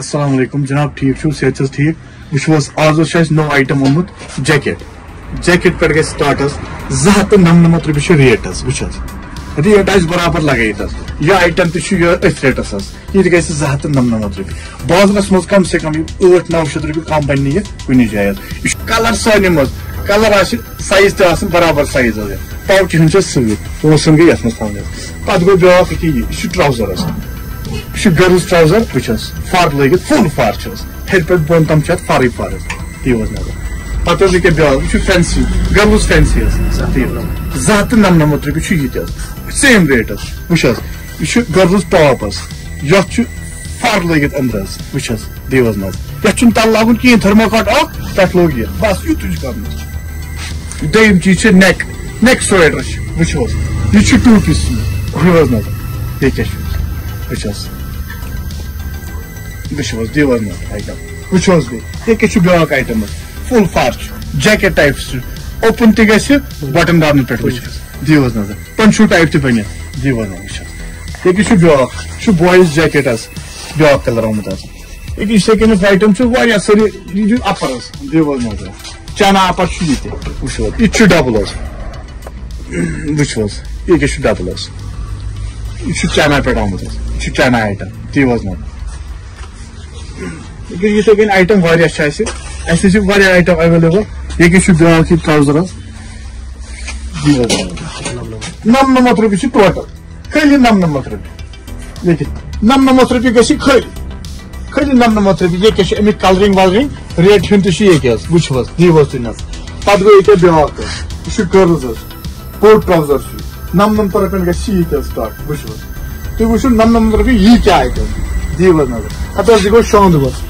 असलम जनाब ٹھیٖک چھُو صحت چھَس ٹھیٖک وٕچھِو حظ آز حظ چھُ اَسہِ نوٚو آیٹم اوٚنمُت جیکٮ۪ٹ جیکٮ۪ٹ پٮ۪ٹھ گژھِ سٹاٹ حظ زٕ ہَتھ تہٕ نَمنَمَتھ رۄپیہِ چھِ ریٹ حظ وٕچھ حظ ریٹ آسہِ برابر لگٲیِتھ حظ یہِ آیٹم تہِ چھُ یہِ أتھۍ ریٹس حظ یہِ تہِ گژھِ زٕ ہَتھ تہٕ نَمنَمَتھ رۄپیہِ بازرس منٛز کم سے کم ٲٹھ نو شیٚتھ رۄپیہِ کم بنہِ یہِ کُنہِ جایہِ حظ یہِ چھُ کلر سٲلِم حظ کلر آسہِ سایز تہِ آسان برابر سایز حظ پاوچہِ ہٕنٛز چھِ سۭتۍ پونٛسن گٔے یتھ منٛز تھاونہِ حظ پتہٕ گوٚو بیٛاکھ یہِ یہِ چھُ ٹراوزر حظ şu garuz trousers, Շուգարուս ծազը փուչաս ֆարլեգը ֆոն ֆարչաս հերբեր բոնտամ չատ ֆարի ֆարը դիոզնա Պատոժիկ է բյալ, չու ֆենսի, գալուս ֆենսի ես, սատիվնամ. Zatı namına oturup üçü gidiyoruz. Same rate as. Vuşaz. Üçü garız pahapas. Yatçı farlı git andraz. Vuşaz. Devaznaz. Yatçın tallağın ki termokot ok. Ah! Tatlog yer. Bas yutucu kalmış. Deyim ki içi neck. Neck soyadraş. Şey Vuşaz. Üçü two piece. Devaznaz. Dekeş. أچھس وٕچھِو حظ دِیِو حظ نظر آیٹم وٕچھِو حظ بیٚیہِ ییٚکیٛاہ چھُ بیٛاکھ آیٹم حظ فُل فار چھُ جیکٮ۪ٹ ٹایپ چھُ اوپُن تہِ گژھِ بَٹن دارنہٕ پٮ۪ٹھ وٕچھ حظ دِیِو حظ نظر پنشوٗ ٹایپ تہِ بٔنِتھ دِیِو حظ نظر وٕچھ حظ ییٚکیٛاہ چھُ بیٛاکھ یہِ چھُ بویِز جیکٮ۪ٹ حظ بیٛاکھ کَلَر آمُت حظ ییٚکیٛاہ یُس سیٚکنٛڈَس آیٹم چھُ واریاہ سٲری یہِ چھُ اَپَر حظ دِیِو حظ نظر چَنا اَپَر چھُ یہِ تہِ وٕچھِو should channel predominates. Should channel item. Three was not. Because you should win item warrior chassis. As you warrior item available, you can should keep trousers. Nam namat rupi should total. Khali nam namat rupi. Lekin nam namat rupi gasi khali. Khali nam namat rupi. Ye kashi emit coloring coloring red hinti shi ye kas. Which was three was enough. Padgo ite biyakar. Should trousers. Coat trousers. ನಮ್ಮ ನಮ್ಮ ತರಕ ನನಗೆ she start ವಿಶ್ವ ತು ವಿಶ್ವ ನಮ್ಮ ನಮ್ಮ ತರಕ ಈ ಕ್ಯಾ ಆಯ್ತು ದೇವನಾಗ ಅಥವಾ ಸಿಗೋ ಶಾಂದ್ ಬಸ್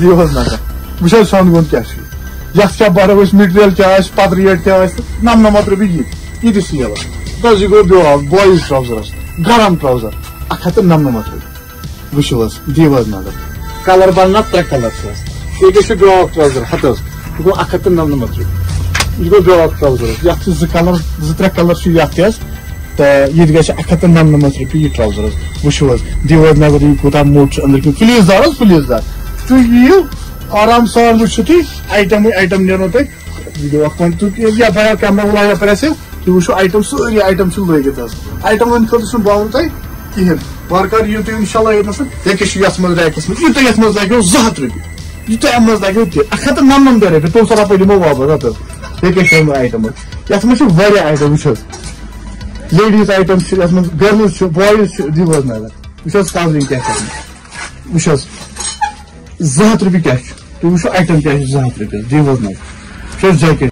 ದೇವನಾಗ ವಿಶಾಲ್ ಶಾಂದ್ ಗೊಂದು ಕ್ಯಾ ಶಿ یتھ کیٛاہ بَرو أسۍ میٹیٖریل کیٛاہ آسہِ پَتہٕ ریٹ کیٛاہ آسہِ تہٕ نَمنَمَتھ رۄپیہِ یہِ یہِ تہِ سیل تہٕ یہِ گوٚو بیٛاکھ بویِز ٹرٛاوزَرَس گرم ٹرٛاوزَر اَکھ ہَتھ تہٕ نَمنَمَتھ رۄپیہِ وٕچھِو حظ دِیِو حظ نظر کَلَر بَننا ترٛےٚ کَلَر چھِ حظ ییٚکیٛاہ چھُ بیٛاکھ ٹرٛاوزَر ہَتھ حظ یہِ گوٚو اَکھ ہَتھ تہٕ نَمنَمَتھ رۄپیہِ یہِ گوٚو بیٛاکھ ٹرٛاوزَر حظ یَتھ چھِ زٕ کَلَر زٕ ترٛےٚ کَلَر چھِ یَتھ تہِ حظ تو یہ گھر اکھ ہتھ نمنمت روپیے یہ ٹراؤزر حض وچو حض دیو حض یہ کوتاہ موٹ اندر کن پلیز دار حض پلیز دار تُہۍ یِیِو آرام سان وٕچھِو تُہۍ آیٹمٕے آیٹم نیرنو تۄہہِ ویٖڈیو اَکھ وۄنۍ تُہۍ یَپٲرۍ کیمرا وول یَپٲرۍ آسِو تُہۍ وٕچھِو آیٹم سٲری آیٹم چھِ لٲگِتھ حظ آیٹم ہٕنٛدۍ خٲطرٕ چھُنہٕ باوُن تۄہہِ کِہیٖنۍ وارٕ کارٕ یِیِو اللہ ییٚتنَس ییٚکیٛاہ چھُ یَتھ منٛز ریکَس منٛز یوٗتاہ یَتھ منٛز لَگیو زٕ ہَتھ رۄپیہِ یوٗتاہ اَمہِ منٛز لَگیو تہِ اَکھ ہَتھ تہٕ نَمنَمتَے رۄپیہِ تِم سۄ رۄپَے دِمو واپَس ہَتھ حظ ییٚکیٛاہ چھِ اَمہِ آیٹم حظ لیڈیز آیٹم یس من گرلز چھ بوایز چھ دیو جی حظ نظر۔ وٕچھ حظ کولرنگ کیاہ چھِ وٕچھ حظ، زٕ ہَتھ رۄپیہِ کیاہ چھُ؟ تُہۍ وٕچھو آیٹم کیاہ چھُ زٕ ہَتھ رۄپیہِ۔ جی دیو حظ نظر۔ وٕچھ حظ جیکٹ